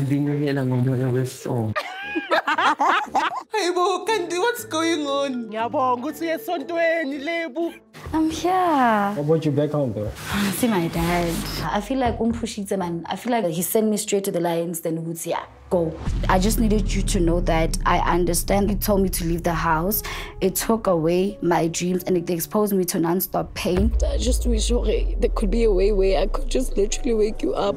Binigyan lang oh. mo ng gusto. Hayibo, Candy, what's going on? Yabo, gusto niya son to eh, Lebu. I'm here. What brought you back home, though? Ah, see my dad. I feel like umpushitse man. I feel like he sent me straight to the lions. Then Woods, yeah, go. I just needed you to know that I understand. He told me to leave the house. It took away my dreams and it exposed me to non-stop pain. I just wish okay, there could be a way where I could just literally wake you up.